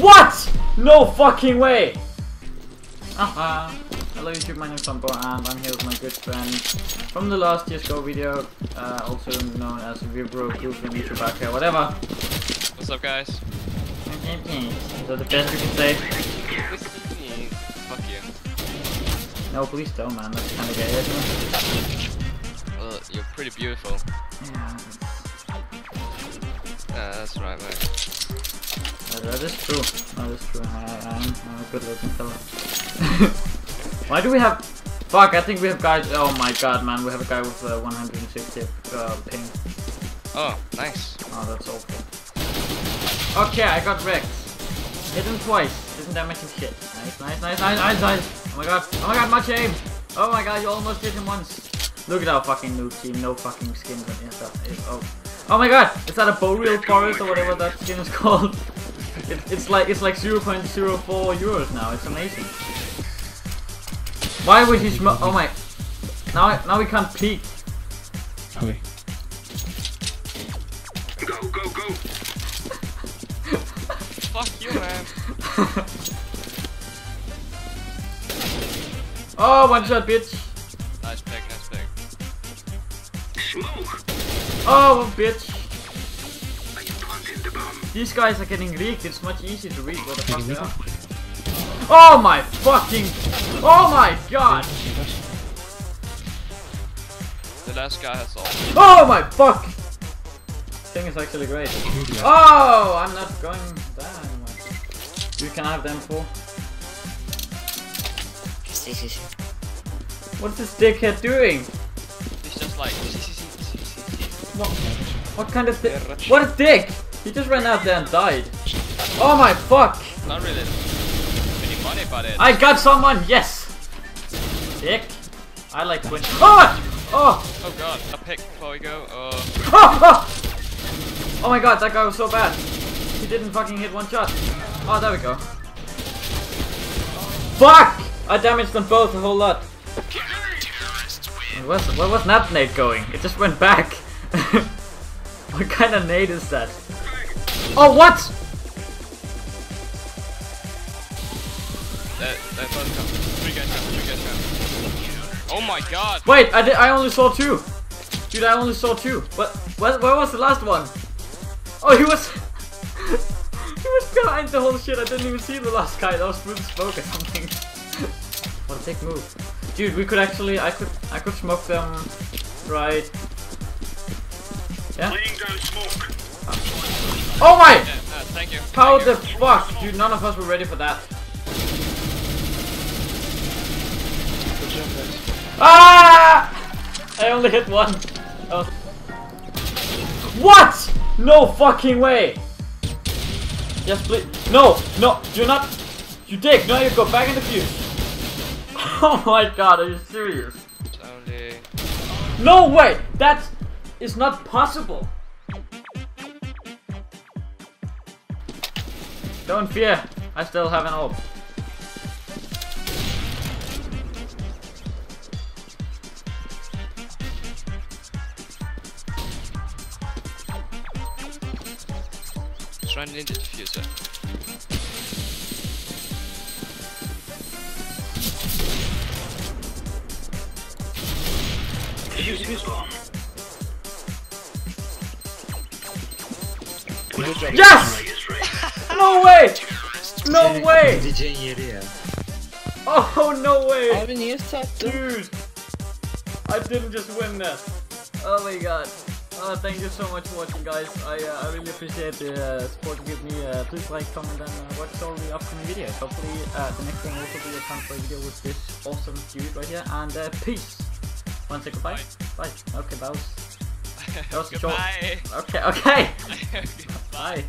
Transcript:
What? No fucking way! Haha. Hello YouTube, my name is Zombow and I'm here with my good friend from the last CSGO video, uh, also known as Vibro, Goofy, Chewbacca, whatever. What's up, guys? Is that the best you can say? Fuck you. No, please don't, man. That's kind of gay, isn't it? Well, you're pretty beautiful. Yeah, Yeah, that's right, mate. That, that is true. That is true. I, I am a good looking fella. Why do we have... Fuck, I think we have guys... Oh my god, man. We have a guy with uh, 160 uh, ping. Oh, nice. Oh, that's awful. Okay, I got wrecked. Hit him twice. Didn't damage him shit. Nice, nice, nice, nice, nice, nice. Oh my god. Oh my god, much aim. Oh my god, you almost hit him once. Look at our fucking noob team. No fucking skins on oh. oh my god, is that a Boreal Forest or whatever that skin is called? It, it's like it's like 0.04 euros now. It's amazing. Why would he smoke? Oh my. Now now we can't peek. Okay. Go, go, go! Fuck you, man. oh, one shot, bitch. Nice pick, nice pick. Smoke! Oh, bitch. These guys are getting leaked. It's much easier to read what the fuck they are. Oh my fucking! Oh my god! The last guy has all. Oh my fuck! Thing is actually great. Oh, I'm not going down anymore. You can have them for. What's this dickhead doing? He's just like. What, what kind of dick? What a dick! He just ran out there and died. Oh my fuck! Not really any money, but it. I got someone! Yes! Dick. I like win. Oh! Ah! Oh! Oh god, a pick before we go. Oh. Oh, oh! oh my god, that guy was so bad. He didn't fucking hit one shot. Oh, there we go. Fuck! I damaged them both a whole lot. Where was, where was that nade going? It just went back. what kind of nade is that? Oh, what? That, that does come. Three guys come, three guys come. Oh my god! Wait, I did. I only saw two. Dude, I only saw two. What? Where, where was the last one? Oh, he was. he was behind the whole shit. I didn't even see the last guy. That was through the smoke or something. what a dick move, dude. We could actually. I could. I could smoke them. Right. Yeah. Laying down smoke. Oh my! Yeah, uh, thank you. How thank the you. fuck, dude? None of us were ready for that. Good job, guys. Ah! I only hit one. Oh. What? No fucking way. Yes, please. No, no, you're not. You dick. Now you go back in the fuse. Oh my god, are you serious? It's only. No way. That is not possible. Don't fear. I still have an orb. Try and into the diffuser. Using the bomb. Yes! Is right. No way! No way! Gideceğin yeri ya. Oh no way! Abi niye sattın? Dude! I didn't just win that. Oh my god. Uh, thank you so much for watching guys. I, uh, I really appreciate the uh, support you give me. Uh, please like, comment and uh, watch all the upcoming videos. Hopefully uh, the next one will also be a fun play video with this awesome dude right here. And uh, peace! One second, bye. Bye. Okay, that was, that was short. Goodbye. Okay, okay! Bye. Bye.